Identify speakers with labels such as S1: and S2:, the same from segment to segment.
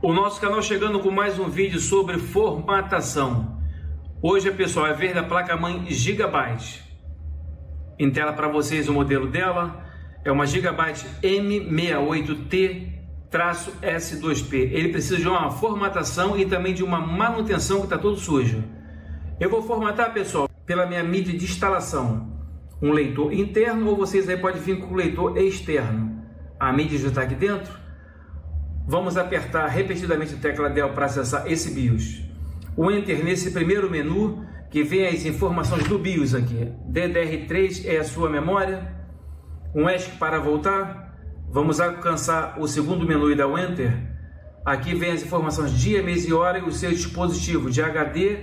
S1: O nosso canal chegando com mais um vídeo sobre formatação. Hoje, pessoal, é ver da placa-mãe Gigabyte. Em tela para vocês o modelo dela é uma Gigabyte M68T-S2P. Ele precisa de uma formatação e também de uma manutenção que está todo sujo. Eu vou formatar, pessoal, pela minha mídia de instalação. Um leitor interno ou vocês aí podem vir com o leitor externo. A mídia já está aqui dentro Vamos apertar repetidamente a tecla Del para acessar esse BIOS. O Enter nesse primeiro menu que vem as informações do BIOS aqui. DDR3 é a sua memória. Um ESC para voltar. Vamos alcançar o segundo menu e dar o Enter. Aqui vem as informações dia, mês e hora e o seu dispositivo de HD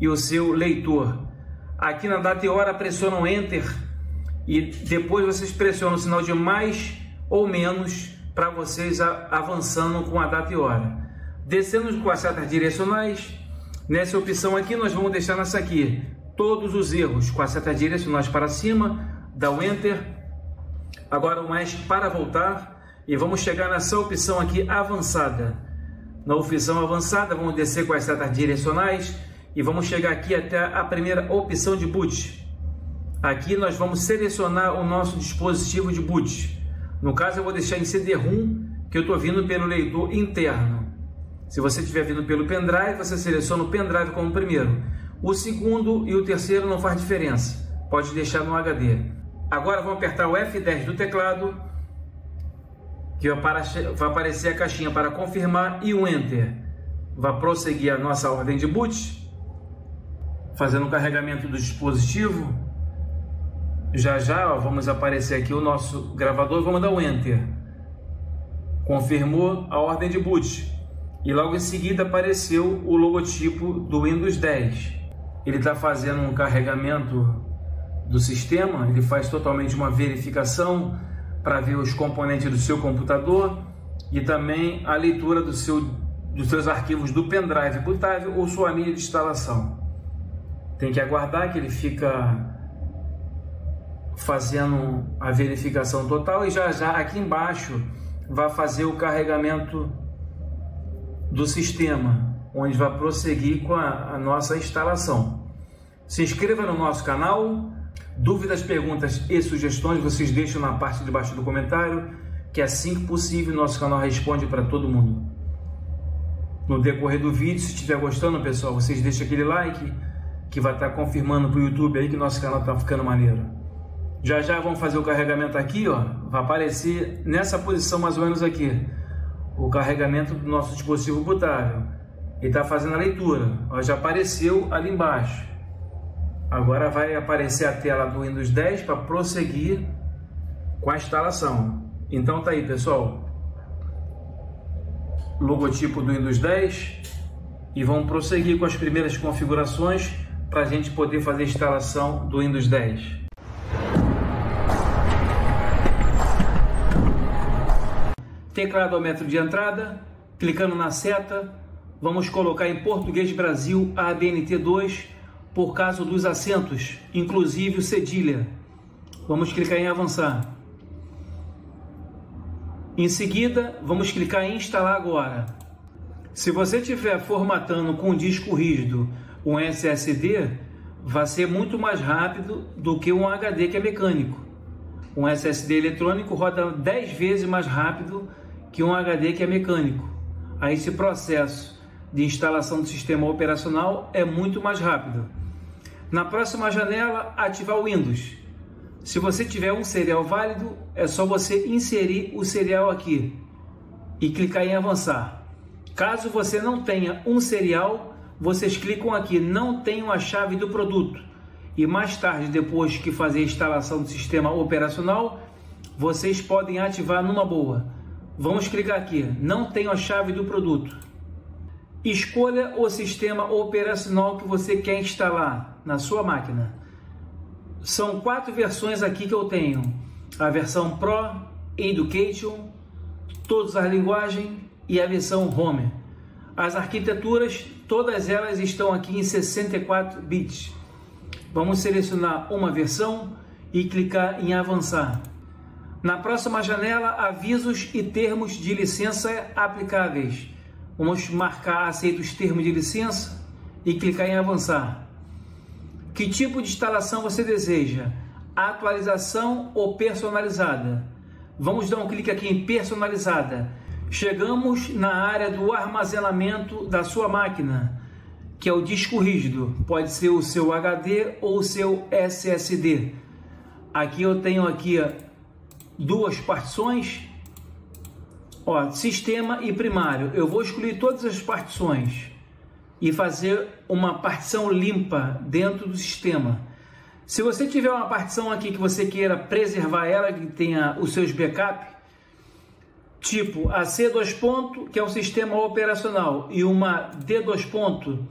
S1: e o seu leitor. Aqui na data e hora pressionam Enter e depois vocês pressionam o sinal de mais ou menos para vocês avançando com a data e hora. Descendo com as setas direcionais, nessa opção aqui nós vamos deixar nessa aqui, todos os erros com as setas direcionais para cima, dá o Enter, agora o mais para voltar e vamos chegar nessa opção aqui avançada. Na opção avançada vamos descer com as setas direcionais e vamos chegar aqui até a primeira opção de boot. Aqui nós vamos selecionar o nosso dispositivo de boot. No caso, eu vou deixar em CD-ROM, que eu estou vindo pelo leitor interno. Se você estiver vindo pelo pendrive, você seleciona o pendrive como primeiro. O segundo e o terceiro não faz diferença. Pode deixar no HD. Agora vamos apertar o F10 do teclado, que vai aparecer a caixinha para confirmar e o Enter. Vai prosseguir a nossa ordem de boot, fazendo o carregamento do dispositivo. Já já ó, vamos aparecer aqui o nosso gravador, vamos dar o Enter. Confirmou a ordem de boot. E logo em seguida apareceu o logotipo do Windows 10. Ele está fazendo um carregamento do sistema, ele faz totalmente uma verificação para ver os componentes do seu computador e também a leitura do seu, dos seus arquivos do pendrive bootável ou sua mídia de instalação. Tem que aguardar que ele fica fazendo a verificação total e já já aqui embaixo vai fazer o carregamento do sistema, onde vai prosseguir com a, a nossa instalação. Se inscreva no nosso canal, dúvidas, perguntas e sugestões vocês deixam na parte de baixo do comentário, que assim que possível nosso canal responde para todo mundo. No decorrer do vídeo, se estiver gostando, pessoal, vocês deixam aquele like que vai estar confirmando para o YouTube aí que nosso canal está ficando maneiro. Já já vamos fazer o carregamento aqui, ó. Vai aparecer nessa posição mais ou menos aqui. O carregamento do nosso dispositivo bootável. Ele está fazendo a leitura. Ó, já apareceu ali embaixo. Agora vai aparecer a tela do Windows 10 para prosseguir com a instalação. Então tá aí, pessoal. Logotipo do Windows 10 e vamos prosseguir com as primeiras configurações para a gente poder fazer a instalação do Windows 10. Tecladômetro de entrada, clicando na seta, vamos colocar em português Brasil ABNT2 por causa dos acentos, inclusive o cedilha. Vamos clicar em avançar. Em seguida, vamos clicar em instalar agora. Se você estiver formatando com disco rígido um SSD, vai ser muito mais rápido do que um HD que é mecânico. Um SSD eletrônico roda 10 vezes mais rápido que um HD que é mecânico. Aí esse processo de instalação do sistema operacional é muito mais rápido. Na próxima janela, ativar o Windows. Se você tiver um serial válido, é só você inserir o serial aqui e clicar em avançar. Caso você não tenha um serial, vocês clicam aqui, não tenho a chave do produto. E mais tarde, depois que fazer a instalação do sistema operacional, vocês podem ativar numa boa. Vamos clicar aqui, não tenho a chave do produto. Escolha o sistema operacional que você quer instalar na sua máquina. São quatro versões aqui que eu tenho. A versão Pro, Education, todas as linguagens e a versão Home. As arquiteturas, todas elas estão aqui em 64 bits. Vamos selecionar uma versão e clicar em avançar. Na próxima janela, avisos e termos de licença aplicáveis. Vamos marcar aceito os termos de licença e clicar em avançar. Que tipo de instalação você deseja? Atualização ou personalizada? Vamos dar um clique aqui em personalizada. Chegamos na área do armazenamento da sua máquina, que é o disco rígido. Pode ser o seu HD ou o seu SSD. Aqui eu tenho aqui duas partições, ó, sistema e primário. Eu vou excluir todas as partições e fazer uma partição limpa dentro do sistema. Se você tiver uma partição aqui que você queira preservar ela, que tenha os seus backups, tipo a C2 ponto, que é o sistema operacional, e uma D2 ponto,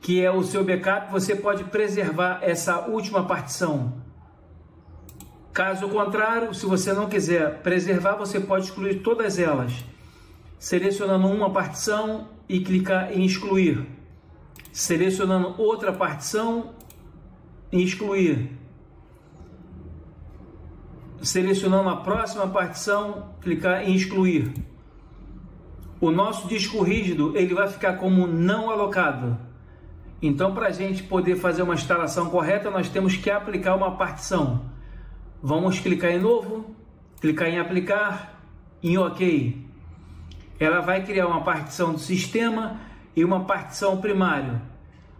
S1: que é o seu backup, você pode preservar essa última partição. Caso contrário, se você não quiser preservar, você pode excluir todas elas, selecionando uma partição e clicar em excluir. Selecionando outra partição e excluir. Selecionando a próxima partição, clicar em excluir. O nosso disco rígido ele vai ficar como não alocado. Então, para a gente poder fazer uma instalação correta, nós temos que aplicar uma partição. Vamos clicar em novo, clicar em aplicar, em OK ela vai criar uma partição do sistema e uma partição primário.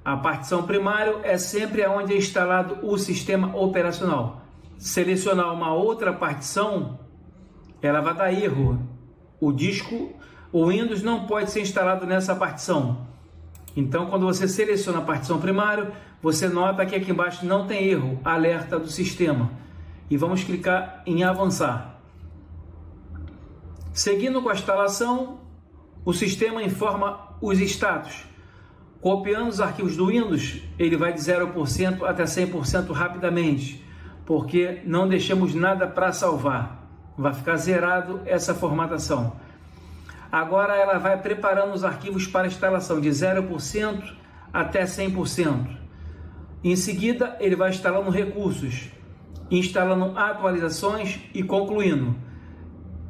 S1: A partição primário é sempre onde é instalado o sistema operacional. Selecionar uma outra partição, ela vai dar erro. O disco, o Windows não pode ser instalado nessa partição. Então, quando você seleciona a partição primário, você nota que aqui embaixo não tem erro, alerta do sistema. E vamos clicar em avançar. Seguindo com a instalação, o sistema informa os status. Copiando os arquivos do Windows, ele vai de 0% até 100% rapidamente, porque não deixamos nada para salvar. Vai ficar zerado essa formatação. Agora ela vai preparando os arquivos para instalação de 0% até 100%. Em seguida, ele vai instalando recursos, instalando atualizações e concluindo.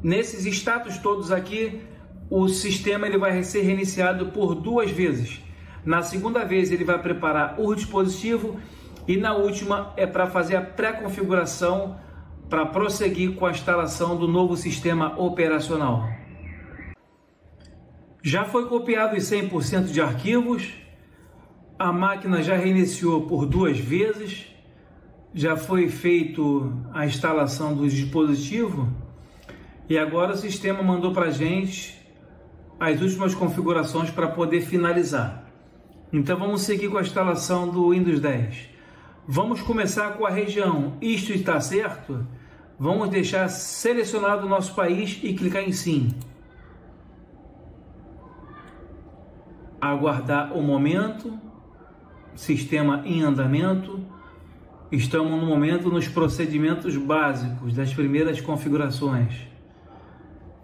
S1: Nesses status todos aqui, o sistema ele vai ser reiniciado por duas vezes. Na segunda vez ele vai preparar o dispositivo e na última é para fazer a pré-configuração para prosseguir com a instalação do novo sistema operacional. Já foi copiado os 100% de arquivos, a máquina já reiniciou por duas vezes, já foi feito a instalação do dispositivo e agora o sistema mandou para a gente as últimas configurações para poder finalizar. Então vamos seguir com a instalação do Windows 10. Vamos começar com a região Isto está certo? Vamos deixar selecionado o nosso país e clicar em Sim. Aguardar o momento. Sistema em andamento. Estamos no momento nos procedimentos básicos das primeiras configurações.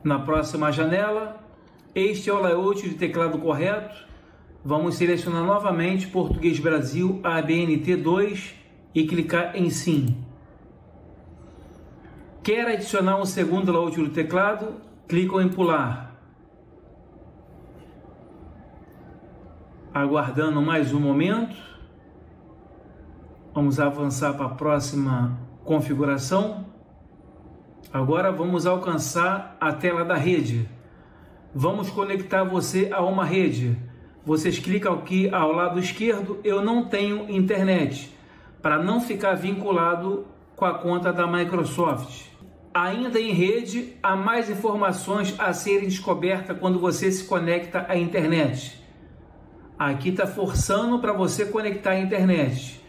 S1: Na próxima janela, este é o layout de teclado correto. Vamos selecionar novamente Português Brasil ABNT2 e clicar em Sim. Quer adicionar um segundo layout do teclado? Clica em Pular. Aguardando mais um momento. Vamos avançar para a próxima configuração. Agora vamos alcançar a tela da rede. Vamos conectar você a uma rede. Vocês clicam aqui ao lado esquerdo, eu não tenho internet, para não ficar vinculado com a conta da Microsoft. Ainda em rede, há mais informações a serem descobertas quando você se conecta à internet. Aqui está forçando para você conectar à internet.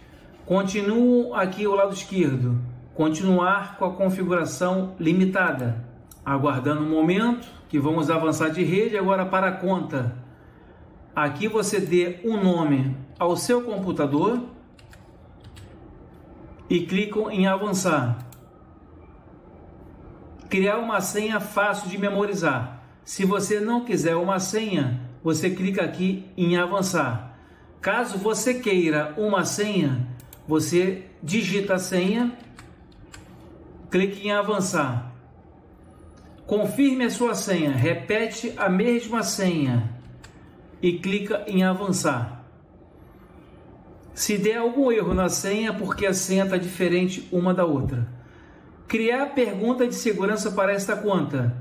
S1: Continuo aqui ao lado esquerdo continuar com a configuração limitada. Aguardando um momento que vamos avançar de rede agora para a conta. Aqui você dê um nome ao seu computador e clicam em avançar. Criar uma senha fácil de memorizar. Se você não quiser uma senha, você clica aqui em avançar. Caso você queira uma senha, você digita a senha clique em avançar. Confirme a sua senha, repete a mesma senha e clica em avançar. Se der algum erro na senha, porque a senha está diferente uma da outra. Criar pergunta de segurança para esta conta.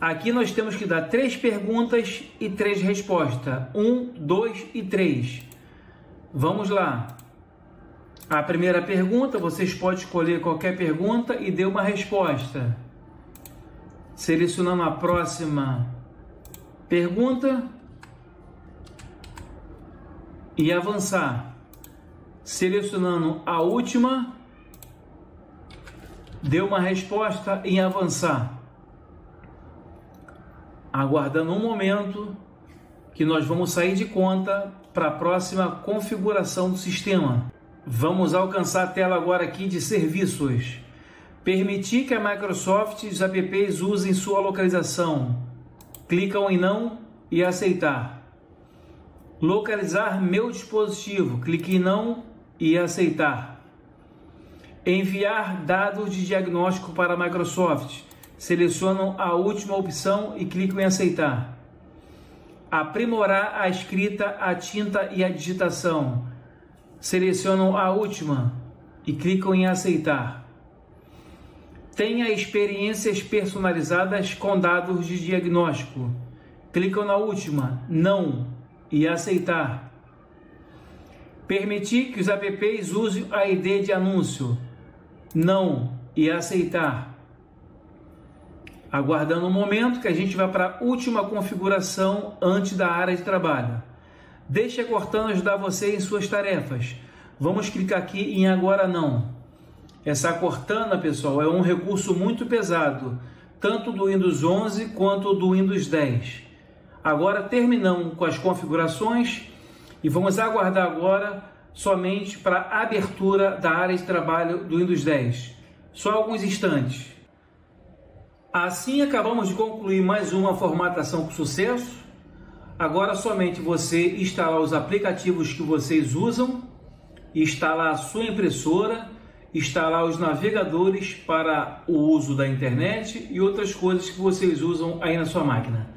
S1: Aqui nós temos que dar três perguntas e três respostas. Um, dois e três. Vamos lá. A primeira pergunta, vocês podem escolher qualquer pergunta e dê uma resposta. Selecionando a próxima pergunta e avançar. Selecionando a última, dê uma resposta e avançar. Aguardando um momento que nós vamos sair de conta para a próxima configuração do sistema. Vamos alcançar a tela agora aqui de serviços. Permitir que a Microsoft e os apps usem sua localização. Clicam em não e aceitar. Localizar meu dispositivo. Clique em não e aceitar. Enviar dados de diagnóstico para a Microsoft. Selecionam a última opção e clicam em aceitar. Aprimorar a escrita, a tinta e a digitação selecionam a última e clicam em aceitar. Tenha experiências personalizadas com dados de diagnóstico. Clicam na última, não, e aceitar. Permitir que os apps usem a ID de anúncio. Não, e aceitar. Aguardando um momento que a gente vai para a última configuração antes da área de trabalho. Deixe a Cortana ajudar você em suas tarefas. Vamos clicar aqui em Agora Não. Essa Cortana, pessoal, é um recurso muito pesado, tanto do Windows 11 quanto do Windows 10. Agora terminamos com as configurações e vamos aguardar agora somente para a abertura da área de trabalho do Windows 10. Só alguns instantes. Assim acabamos de concluir mais uma formatação com sucesso. Agora somente você instalar os aplicativos que vocês usam, instalar a sua impressora, instalar os navegadores para o uso da internet e outras coisas que vocês usam aí na sua máquina.